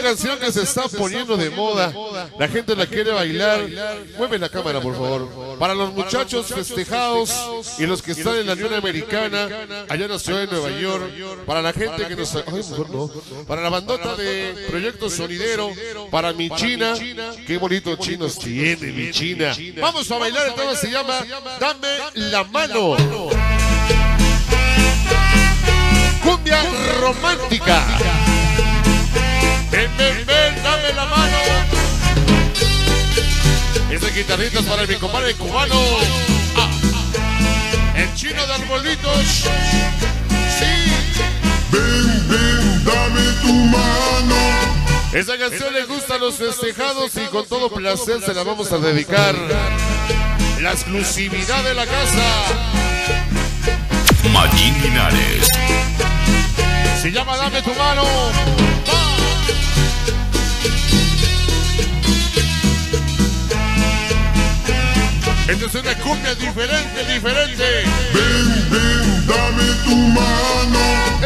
canción que se está poniendo de moda. La gente la quiere bailar. Mueve la cámara, por favor. Para los muchachos festejados y los que están en la Unión Americana, allá en la ciudad de Nueva York. Para la gente que nos. Ay, mejor no. Para la bandota de Proyecto Sonidero. Para mi China. Qué bonito chinos tiene mi China. Vamos a bailar, el tema se llama Dame la mano. Cumbia romántica. Ven, ven, ven, dame la mano. Ese guitarrita es para mi compadre cubano. Ah. El chino de arbolitos. Sí. Ven, ven, dame tu mano. Esa canción le gusta a los festejados y con todo placer se la vamos a dedicar. La exclusividad de la casa. Magín Linares. Se llama Dame tu mano. Esta es una cumbia diferente, diferente. Ven, ven, dame tu mano.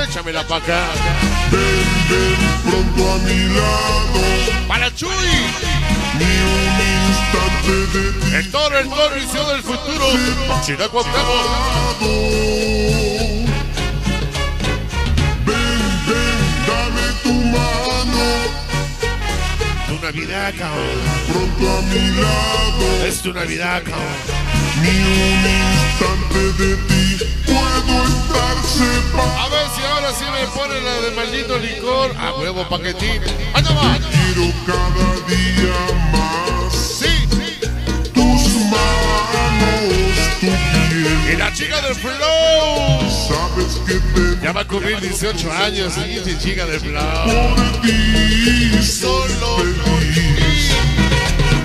Échamela pa' acá. Ven, ven, pronto a mi lado. Para Chuy. Ni un instante de ti. El toro, el toro, el del futuro. China Navidad, cabrón. Pronto a mi lado. Es tu Navidad, cabrón. Ni un instante de ti puedo estar separado. A ver si ahora sí me pone la de maldito licor. A huevo paquetín. ¡Allá va! Quiero cada día más Sí. Y la chica del flow. Ya va a cumplir 18 años. Y chica del flow. ti Solo feliz.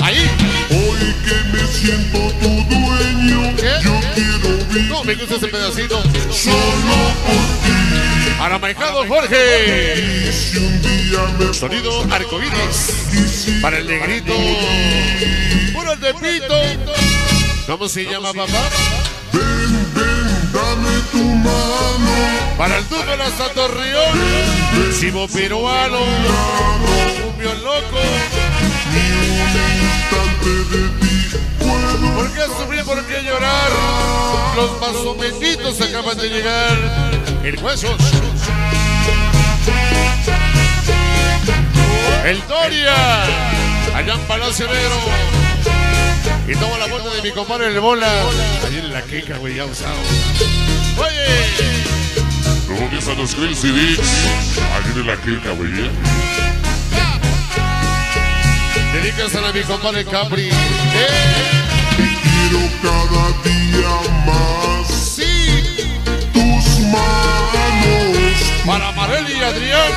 Ahí. Hoy que me siento tu dueño, yo quiero vivir No, me gusta ese pedacito. solo por ti. Aramajado Jorge. Sonido arcoíris. Para el negrito. Puro el de pito. ¿Cómo se llama, papá? Para el hasta Torreón. Sibo peruano. Cumbio loco. Ni un instante de ti ¿Por qué sufrir? ¿Por qué llorar? Los masometitos acaban de llegar. El huesos. El Doria. Allá en Palacio Negro. Y toma la vuelta de mi compadre el bola. Ahí en la queca, güey, ya usado. No empiezan los Crazy Dicks. Ahí viene la queca, güey. Dedícasela a mi compadre Capri. ¡Eh! Y quiero cada día más Sí. tus manos. Para Marely y Adrián.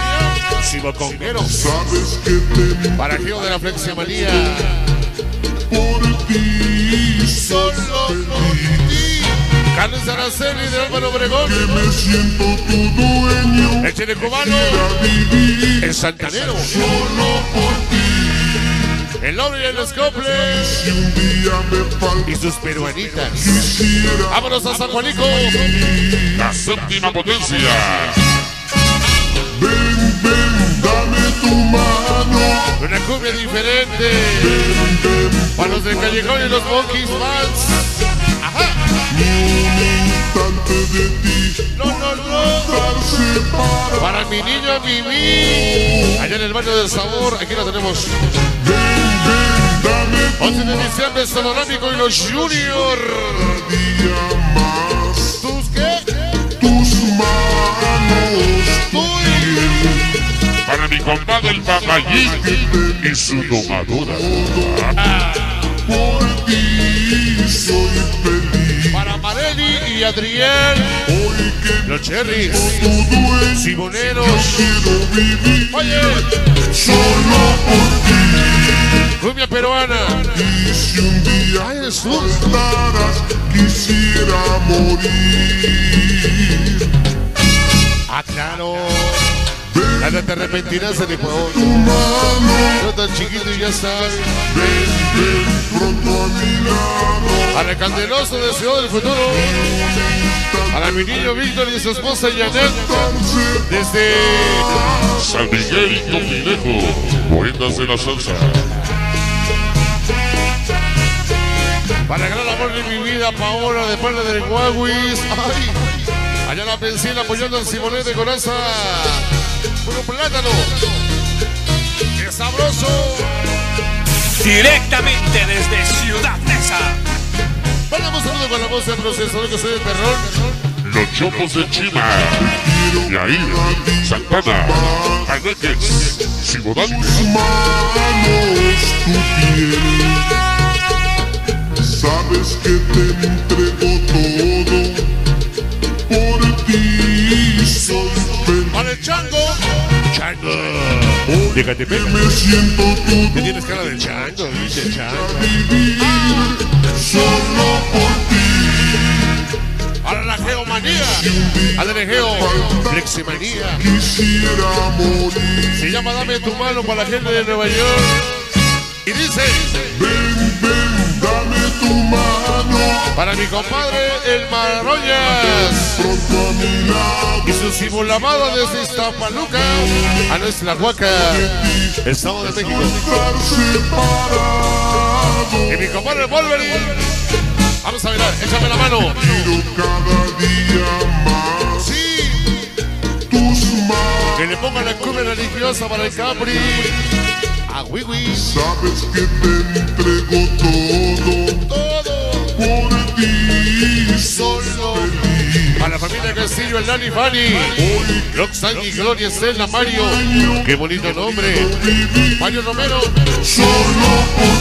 Sibo Conguero. Sabes que te Para Gio de la Fleximanía. por ti Solo por ti. Carlos Araceli de Álvaro Obregón. Que me siento tu dueño. El chile cubano. El santanero. solo por ti. El hombre y los coples. Y sus peruanitas. Vámonos a San Juanico. La séptima potencia. Ven, ven, dame tu mano. Una cumbia diferente. Para los de Callejón y los Monkeys fans. Instante de ti No. Para mi niño Mimi. Allá en el barrio del sabor. Aquí la tenemos. Ven, ven, dame tu 11 de diciembre, Sonorámico y los Junior. ¿Tus qué? Tus manos, Uy. Para mi compadre el papayín y su domadora. por Hoy que Los Cherries. Simoneros. Oye. solo por ti. Cumbia peruana. Y si un día Ay, estarás, quisiera morir. Ah, claro. Nada te arrepentirás en Ecuador. Chiquito y ya sabes. ven, ven pronto a mi lado. Para el candeloso de Ciudad del Futuro. Para mi niño Víctor y su esposa Janet. Desde San Miguel Topilejo, poetas de la salsa. Para el gran amor de mi vida, Paola, de parte del Guaguis. Allá la pensión apoyando al Simonet de Coraza. Puro plátano. ¡Qué sabroso! Directamente desde Ciudad Neza. Mandamos saludo con la voz del procesador que soy de terror. Los chopos de Chima. Yair, Santana, Aneques, Simodán. tus manos, tu piel. Sabes que te entrego todo. Por ti soy feliz. El chango. Chango. Siento todo. ¿Qué tienes cara de chango? Dice chango. vivir solo por ti. Para la geomanía. A la de geo. Fleximanía. Quisiera morir. Se llama Dame tu mano para la gente de Nueva York. Y dice. Ven, ven. Para mi compadre, el Maroñas. Y su simulamada desde Iztapaluca a nuestra huaca, Estado de México. Y mi compadre Wolverine. Vamos a ver, échame la mano. Sí, que le pongan la cumbia religiosa para el Capri. A Wiwi. Sabes que te entrego todo. Castillo, el Nani Fanny. Roxanne y Gloria Estela Mario. Qué bonito nombre. Mario Romero. solo por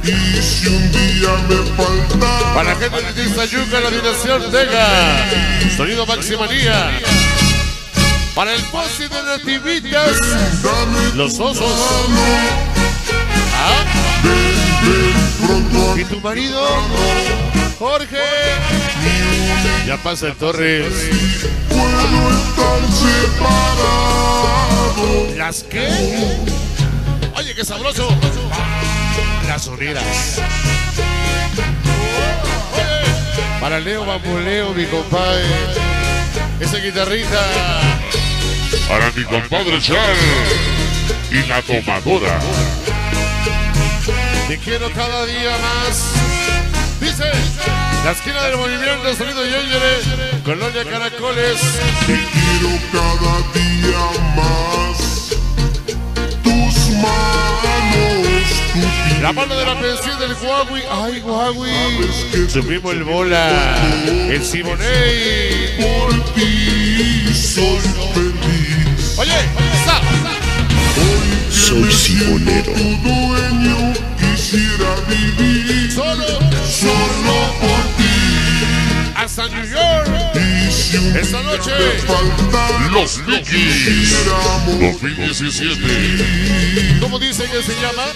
ti. Y si un día me falta, Para la gente de Tizayuca, la dinastía Vega. Sonido Maximanía. Para el posi de Nativitas. Los osos. Ah, ¿Y tu marido? Jorge. Ya pasa el Torres. puedo estar separado. ¿Las qué? Oye, qué sabroso. Las. Oye, Para Leo Bambuleo, mi compadre. Ese guitarrista. Para mi compadre Char y la tomadora. Te quiero cada día más. Dice, la esquina del movimiento, sonido Yeyere, Colonia Caracoles. Te quiero cada día más. Tus manos. La mano de la pensión del Huawei. Ay, Huawei. Sabes que Su primo el Bola, el Simonei. por ti soy feliz. Oye, Soy simonero. Quisiera vivir solo solo por ti. hasta New York. Y si un Esta noche. Los morir. 2017. ¿Cómo dice que se llama?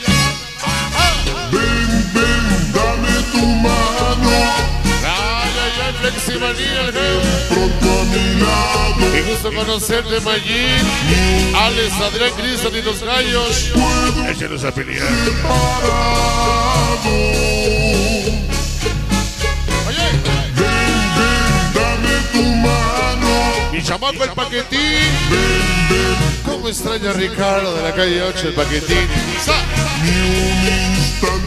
El Geo. pronto a mi lado. Qué gusto conocerte, Mayín. Alex, Adrián, Cristian y los gallos. Échenos a pelear. Oye, Ven, ven, dame tu mano. mi chamaco, el paquetín. ¿Cómo extraña a Ricardo de la calle 8, el paquetín?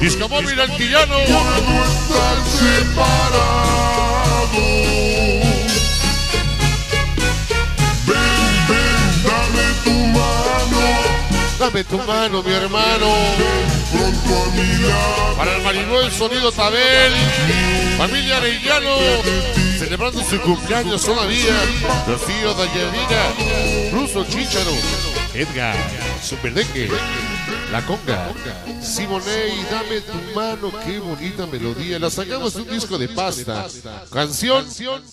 Discomóvil Antillano. puedo estar separado. Ven, ven, dame tu mano. Dame tu mano, mi hermano. Pronto a mi lado. Para el Maribó, el sonido Tabel. Familia Arellano. Celebrando su cumpleaños todavía. Los tíos Dayanina. Ruso Chicharo. Edgar. Superdeque. La Conga. Simonei, dame tu mano. Qué bonita melodía. La sacamos de un disco de pasta. Canción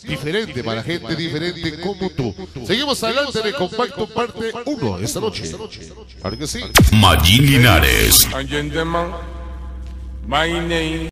diferente para gente diferente como tú. Seguimos adelante de Compacto Parte 1 esta noche. Claro que sí. Magín Linares. My name.